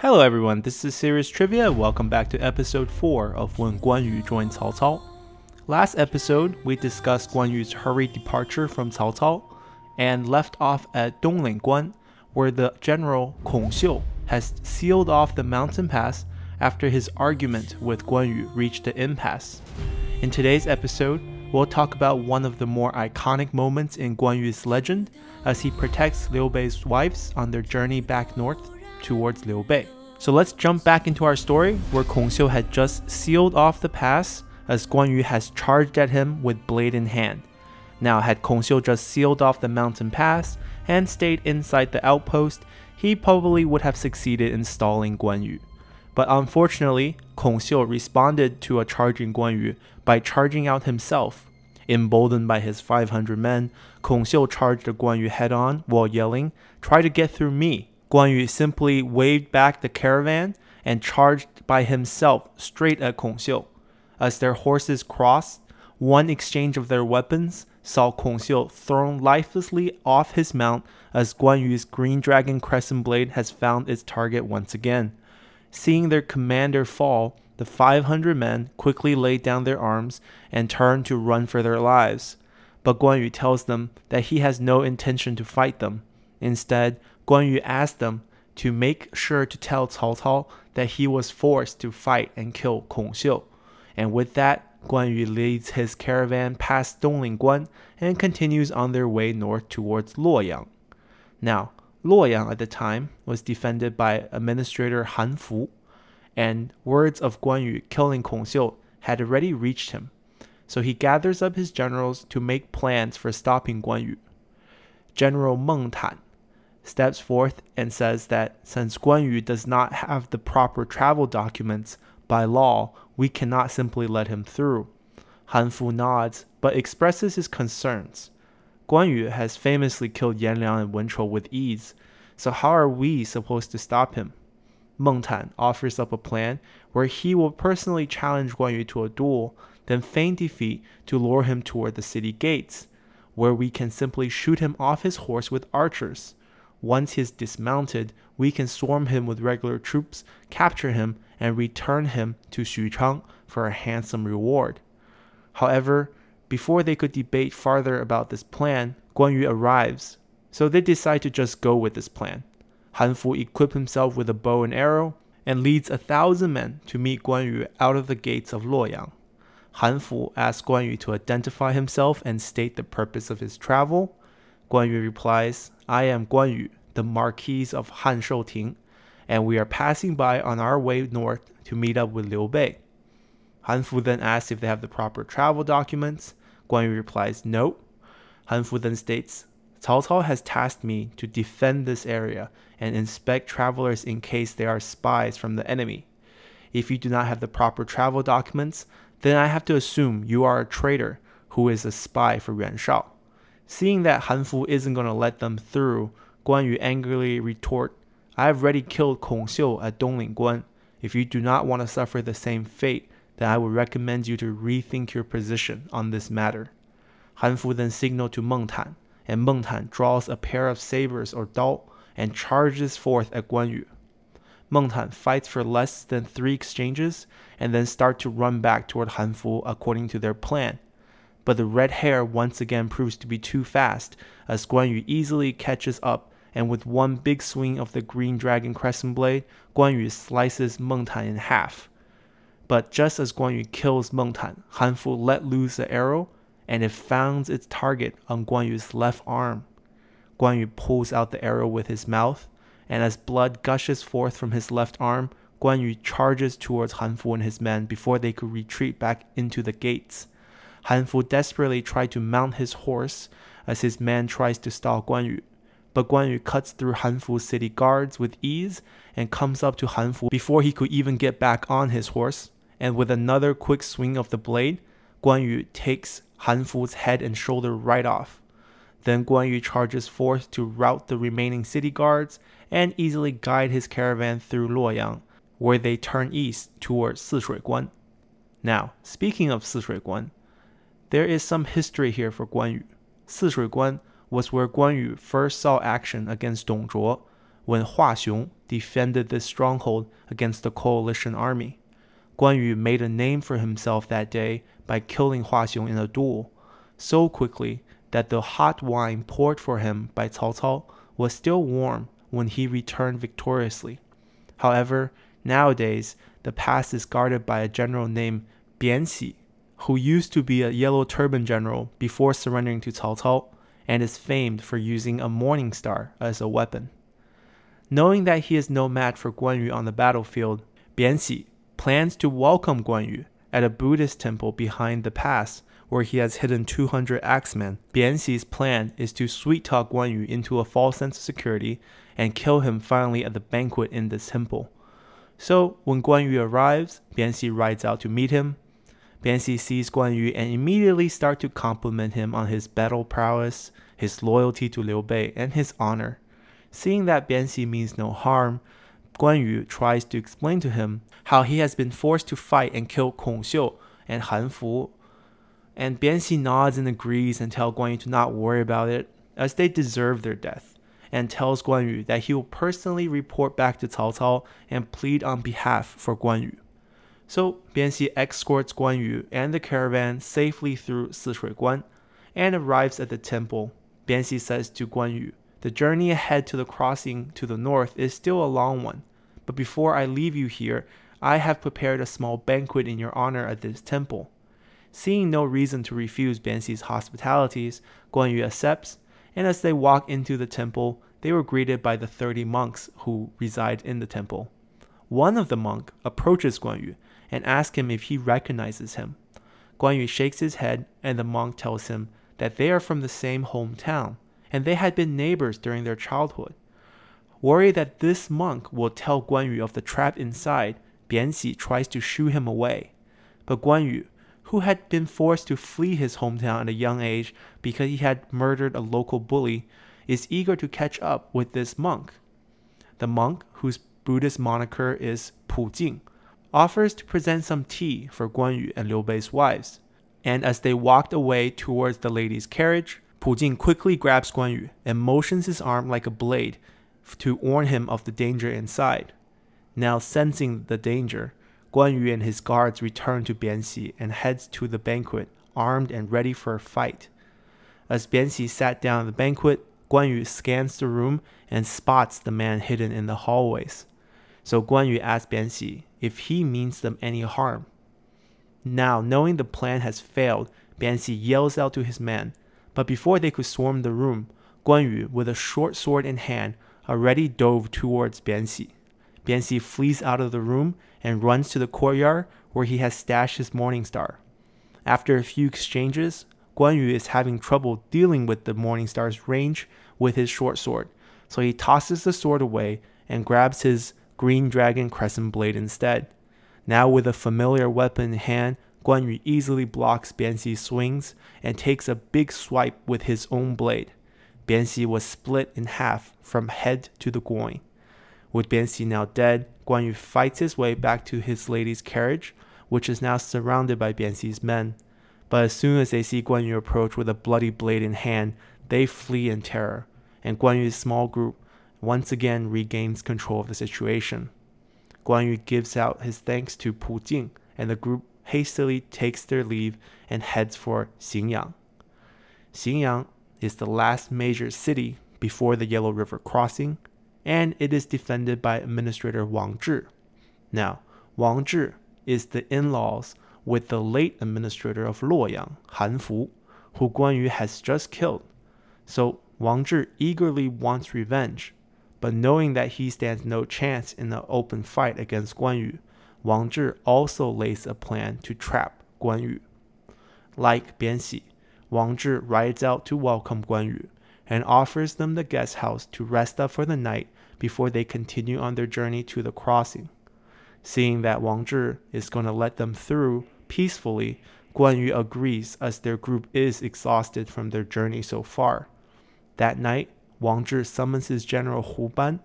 Hello everyone, this is Serious Trivia. Welcome back to episode 4 of When Guan Yu joined Cao Cao. Last episode, we discussed Guan Yu's hurried departure from Cao Cao and left off at Dongling Guan, where the general Kong Xiu has sealed off the mountain pass after his argument with Guan Yu reached the impasse. In today's episode, we'll talk about one of the more iconic moments in Guan Yu's legend as he protects Liu Bei's wives on their journey back north towards Liu Bei. So let's jump back into our story where Kong Xiu had just sealed off the pass as Guan Yu has charged at him with blade in hand. Now, had Kong Xiu just sealed off the mountain pass and stayed inside the outpost, he probably would have succeeded in stalling Guan Yu. But unfortunately, Kong Xiu responded to a charging Guan Yu by charging out himself. Emboldened by his 500 men, Kong Xiu charged Guan Yu head on while yelling, Try to get through me, Guan Yu simply waved back the caravan and charged by himself straight at Kong Xiu. As their horses crossed, one exchange of their weapons saw Kong Xiu thrown lifelessly off his mount as Guan Yu's Green Dragon Crescent Blade has found its target once again. Seeing their commander fall, the 500 men quickly laid down their arms and turned to run for their lives. But Guan Yu tells them that he has no intention to fight them. Instead, Guan Yu asked them to make sure to tell Cao Cao that he was forced to fight and kill Kong Xiu. And with that, Guan Yu leads his caravan past Dongling Guan and continues on their way north towards Luoyang. Now, Luoyang at the time was defended by Administrator Han Fu, and words of Guan Yu killing Kong Xiu had already reached him. So he gathers up his generals to make plans for stopping Guan Yu. General Meng Tan steps forth and says that since Guan Yu does not have the proper travel documents by law, we cannot simply let him through. Han Fu nods, but expresses his concerns. Guan Yu has famously killed Yan Liang and Wen Chou with ease, so how are we supposed to stop him? Meng Tan offers up a plan where he will personally challenge Guan Yu to a duel, then feign defeat to lure him toward the city gates, where we can simply shoot him off his horse with archers. Once he's dismounted, we can swarm him with regular troops, capture him, and return him to Xuchang for a handsome reward. However, before they could debate farther about this plan, Guan Yu arrives, so they decide to just go with this plan. Han Fu equips himself with a bow and arrow and leads a thousand men to meet Guan Yu out of the gates of Luoyang. Han Fu asks Guan Yu to identify himself and state the purpose of his travel. Guan Yu replies, I am Guan Yu, the Marquis of Han Shouting, and we are passing by on our way north to meet up with Liu Bei. Han Fu then asks if they have the proper travel documents. Guan Yu replies, no. Han Fu then states, Cao Cao has tasked me to defend this area and inspect travelers in case they are spies from the enemy. If you do not have the proper travel documents, then I have to assume you are a traitor who is a spy for Yuan Shao. Seeing that Han Fu isn't going to let them through, Guan Yu angrily retort, I have already killed Kong Xiu at Dongling Guan. If you do not want to suffer the same fate, then I would recommend you to rethink your position on this matter. Han Fu then signaled to Meng Tan, and Meng Tan draws a pair of sabers or dao and charges forth at Guan Yu. Meng Tan fights for less than three exchanges and then start to run back toward Han Fu according to their plan but the Red Hare once again proves to be too fast as Guan Yu easily catches up and with one big swing of the green dragon crescent blade, Guan Yu slices Meng Tan in half. But just as Guan Yu kills Meng Tan, Han Fu let loose the arrow and it finds its target on Guan Yu's left arm. Guan Yu pulls out the arrow with his mouth, and as blood gushes forth from his left arm, Guan Yu charges towards Han Fu and his men before they could retreat back into the gates. Han Fu desperately tries to mount his horse as his man tries to stall Guan Yu. But Guan Yu cuts through Han Fu's city guards with ease and comes up to Han Fu before he could even get back on his horse. And with another quick swing of the blade, Guan Yu takes Han Fu's head and shoulder right off. Then Guan Yu charges forth to rout the remaining city guards and easily guide his caravan through Luoyang, where they turn east towards Sishui Guan. Now, speaking of Sishui Guan, there is some history here for Guan Yu. Sishui Guan was where Guan Yu first saw action against Dong Zhuo, when Hua Xiong defended this stronghold against the coalition army. Guan Yu made a name for himself that day by killing Hua Xiong in a duel, so quickly that the hot wine poured for him by Cao Cao was still warm when he returned victoriously. However, nowadays, the pass is guarded by a general named Bianxi, who used to be a yellow turban general before surrendering to Cao Cao and is famed for using a morning star as a weapon. Knowing that he is no match for Guan Yu on the battlefield, Bianxi plans to welcome Guan Yu at a Buddhist temple behind the pass where he has hidden 200 axemen. Bianxi's plan is to sweet talk Guan Yu into a false sense of security and kill him finally at the banquet in this temple. So when Guan Yu arrives, Bianxi rides out to meet him. Bianxi sees Guan Yu and immediately starts to compliment him on his battle prowess, his loyalty to Liu Bei, and his honor. Seeing that Bianxi means no harm, Guan Yu tries to explain to him how he has been forced to fight and kill Kong Xiu and Han Fu and Bianxi nods and agrees and tells Guan Yu to not worry about it, as they deserve their death, and tells Guan Yu that he will personally report back to Cao Cao and plead on behalf for Guan Yu. So Bianxi escorts Guan Yu and the caravan safely through Sishui Guan and arrives at the temple. Bianxi says to Guan Yu, the journey ahead to the crossing to the north is still a long one, but before I leave you here, I have prepared a small banquet in your honor at this temple. Seeing no reason to refuse Bianxi's hospitalities, Guan Yu accepts, and as they walk into the temple, they were greeted by the 30 monks who reside in the temple. One of the monks approaches Guan Yu and asks him if he recognizes him. Guan Yu shakes his head, and the monk tells him that they are from the same hometown, and they had been neighbors during their childhood. Worried that this monk will tell Guan Yu of the trap inside, Bianxi tries to shoo him away. But Guan Yu, who had been forced to flee his hometown at a young age because he had murdered a local bully, is eager to catch up with this monk. The monk, whose Buddhist moniker is Pu Jing, offers to present some tea for Guan Yu and Liu Bei's wives. And as they walked away towards the lady's carriage, Pu Jing quickly grabs Guan Yu and motions his arm like a blade to warn him of the danger inside. Now sensing the danger, Guan Yu and his guards return to Bianxi and heads to the banquet, armed and ready for a fight. As Bianxi sat down at the banquet, Guan Yu scans the room and spots the man hidden in the hallways. So Guan Yu asks Bianxi if he means them any harm. Now, knowing the plan has failed, Bianxi yells out to his men, but before they could swarm the room, Guan Yu, with a short sword in hand, already dove towards Bianxi. Bianxi flees out of the room and runs to the courtyard where he has stashed his Morning Star. After a few exchanges, Guan Yu is having trouble dealing with the Morning Star's range with his short sword, so he tosses the sword away and grabs his Green Dragon Crescent Blade instead. Now, with a familiar weapon in hand, Guan Yu easily blocks Bianxi's swings and takes a big swipe with his own blade. Bianxi was split in half from head to the groin. With Bianxi now dead, Guan Yu fights his way back to his lady's carriage, which is now surrounded by Bianxi's men. But as soon as they see Guan Yu approach with a bloody blade in hand, they flee in terror, and Guan Yu's small group once again regains control of the situation. Guan Yu gives out his thanks to Pu Jing, and the group hastily takes their leave and heads for Xingyang. Xingyang is the last major city before the Yellow River crossing and it is defended by Administrator Wang Zhi. Now, Wang Zhi is the in-laws with the late administrator of Luoyang, Han Fu, who Guan Yu has just killed. So Wang Zhi eagerly wants revenge, but knowing that he stands no chance in an open fight against Guan Yu, Wang Zhi also lays a plan to trap Guan Yu. Like Bianxi, Wang Zhi rides out to welcome Guan Yu, and offers them the guest house to rest up for the night before they continue on their journey to the crossing. Seeing that Wang Zhi is going to let them through peacefully, Guan Yu agrees as their group is exhausted from their journey so far. That night, Wang Zhi summons his general Hu Ban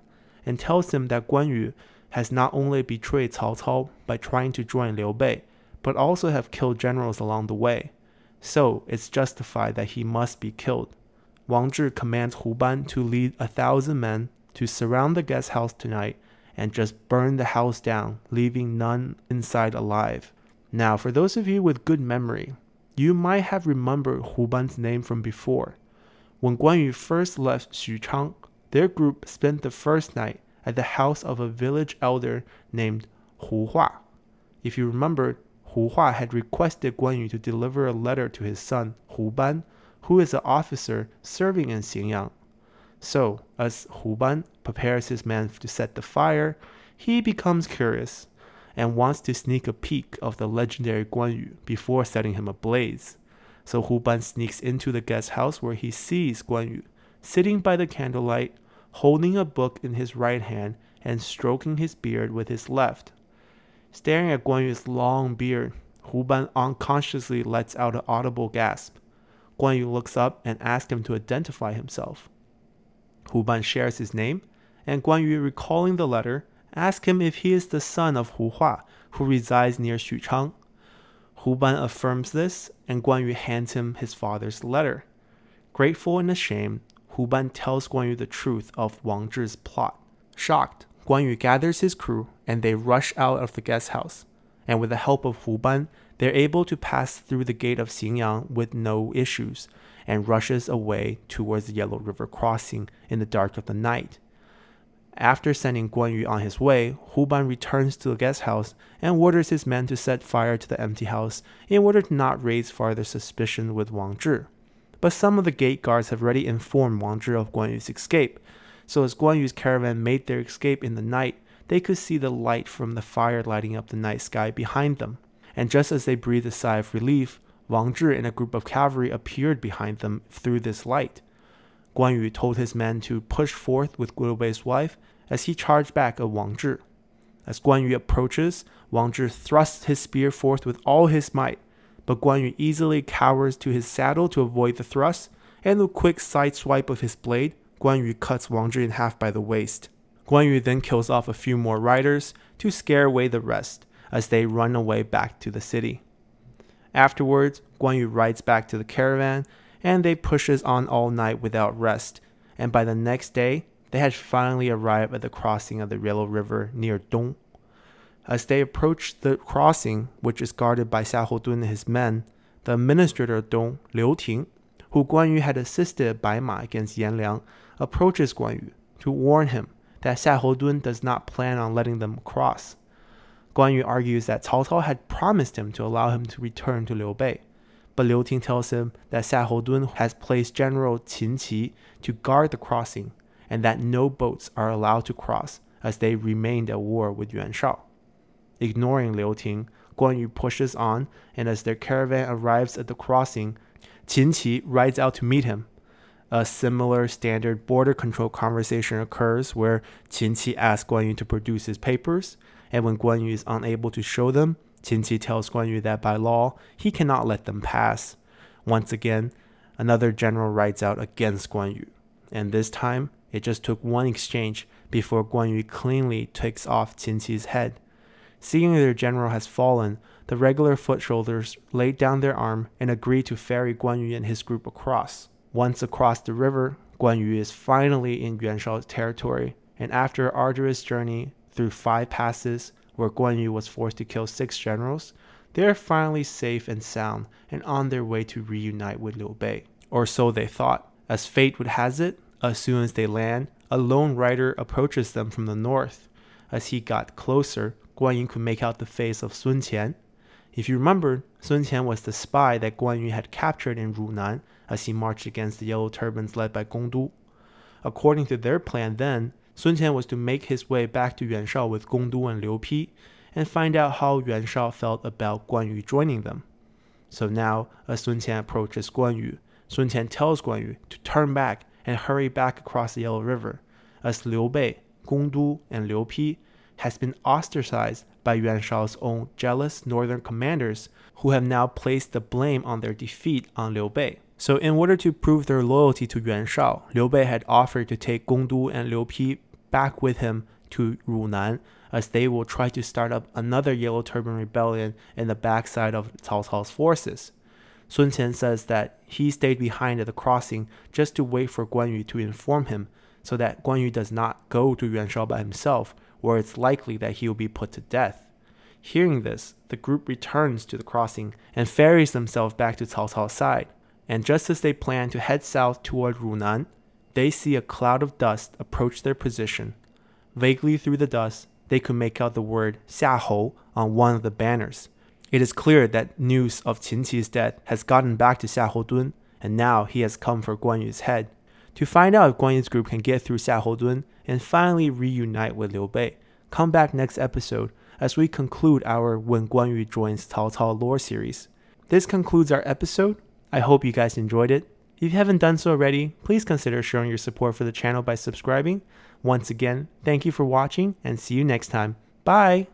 and tells him that Guan Yu has not only betrayed Cao Cao by trying to join Liu Bei, but also have killed generals along the way. So it's justified that he must be killed. Wang Zhi commands Hu Ban to lead a thousand men, to surround the guest house tonight and just burn the house down, leaving none inside alive. Now, for those of you with good memory, you might have remembered Hu Ban's name from before. When Guan Yu first left Xuchang, their group spent the first night at the house of a village elder named Hu Hua. If you remember, Hu Hua had requested Guan Yu to deliver a letter to his son Hu Ban, who is an officer serving in Xingyang. So, as Hu Ban prepares his men to set the fire, he becomes curious and wants to sneak a peek of the legendary Guan Yu before setting him ablaze. So Hu Ban sneaks into the guest house where he sees Guan Yu sitting by the candlelight, holding a book in his right hand and stroking his beard with his left. Staring at Guan Yu's long beard, Hu Ban unconsciously lets out an audible gasp. Guan Yu looks up and asks him to identify himself. Hu Ban shares his name, and Guan Yu, recalling the letter, asks him if he is the son of Hu Hua, who resides near Xuchang. Hu Ban affirms this, and Guan Yu hands him his father's letter. Grateful and ashamed, Hu Ban tells Guan Yu the truth of Wang Zhi's plot. Shocked, Guan Yu gathers his crew and they rush out of the guest house. And with the help of Hu Ban, they're able to pass through the gate of Xingyang with no issues and rushes away towards the Yellow River crossing in the dark of the night. After sending Guan Yu on his way, Hu Ban returns to the guest house and orders his men to set fire to the empty house in order to not raise further suspicion with Wang Zhi. But some of the gate guards have already informed Wang Zhi of Guan Yu's escape, so as Guan Yu's caravan made their escape in the night, they could see the light from the fire lighting up the night sky behind them. And just as they breathed a sigh of relief, Wang Zhi and a group of cavalry appeared behind them through this light. Guan Yu told his men to push forth with Liu Bei's wife as he charged back at Wang Zhi. As Guan Yu approaches, Wang Zhi thrusts his spear forth with all his might, but Guan Yu easily cowers to his saddle to avoid the thrust, and with a quick side swipe of his blade, Guan Yu cuts Wang Zhi in half by the waist. Guan Yu then kills off a few more riders to scare away the rest as they run away back to the city. Afterwards, Guan Yu rides back to the caravan and they pushes on all night without rest, and by the next day, they had finally arrived at the crossing of the Yellow River near Dong. As they approached the crossing, which is guarded by Xiahou Dun and his men, the administrator of Dong, Liu Ting, who Guan Yu had assisted Bai Ma against Yan Liang, approaches Guan Yu to warn him that Xiahou Dun does not plan on letting them cross. Guan Yu argues that Cao Cao had promised him to allow him to return to Liu Bei, but Liu Ting tells him that Xiahou Dun has placed General Qin Qi to guard the crossing, and that no boats are allowed to cross as they remained at war with Yuan Shao. Ignoring Liu Ting, Guan Yu pushes on, and as their caravan arrives at the crossing, Qin Qi rides out to meet him a similar standard border control conversation occurs where Qin Qi asks Guan Yu to produce his papers, and when Guan Yu is unable to show them, Qin Qi tells Guan Yu that by law, he cannot let them pass. Once again, another general rides out against Guan Yu, and this time, it just took one exchange before Guan Yu cleanly takes off Qin Qi's head. Seeing their general has fallen, the regular foot soldiers laid down their arm and agreed to ferry Guan Yu and his group across. Once across the river, Guan Yu is finally in Yuan Shao's territory, and after an arduous journey through five passes where Guan Yu was forced to kill six generals, they are finally safe and sound and on their way to reunite with Liu Bei. Or so they thought. As fate would has it, as soon as they land, a lone rider approaches them from the north. As he got closer, Guan Yu could make out the face of Sun Qian. If you remember, Sun Qian was the spy that Guan Yu had captured in Runan as he marched against the Yellow Turbans led by Gong Du. According to their plan then, Sun Qian was to make his way back to Yuan Shao with Gong Du and Liu Pi and find out how Yuan Shao felt about Guan Yu joining them. So now, as Sun Qian approaches Guan Yu, Sun Qian tells Guan Yu to turn back and hurry back across the Yellow River, as Liu Bei, Gong Du, and Liu Pi has been ostracized by Yuan Shao's own jealous northern commanders who have now placed the blame on their defeat on Liu Bei. So in order to prove their loyalty to Yuan Shao, Liu Bei had offered to take Gong Du and Liu Pi back with him to Runan as they will try to start up another Yellow Turban rebellion in the backside of Cao Cao's forces. Sun Qian says that he stayed behind at the crossing just to wait for Guan Yu to inform him, so that Guan Yu does not go to Yuan Shao by himself, where it's likely that he will be put to death. Hearing this, the group returns to the crossing and ferries themselves back to Cao Cao's side. And just as they plan to head south toward Runan, they see a cloud of dust approach their position. Vaguely through the dust, they could make out the word Xiahou on one of the banners. It is clear that news of Qin Qi's death has gotten back to Xiahou Dun, and now he has come for Guan Yu's head. To find out if Guan Yu's group can get through Xiahou Dun and finally reunite with Liu Bei, come back next episode as we conclude our When Guan Yu Joins Cao Cao lore series. This concludes our episode. I hope you guys enjoyed it. If you haven't done so already, please consider showing your support for the channel by subscribing. Once again, thank you for watching and see you next time. Bye!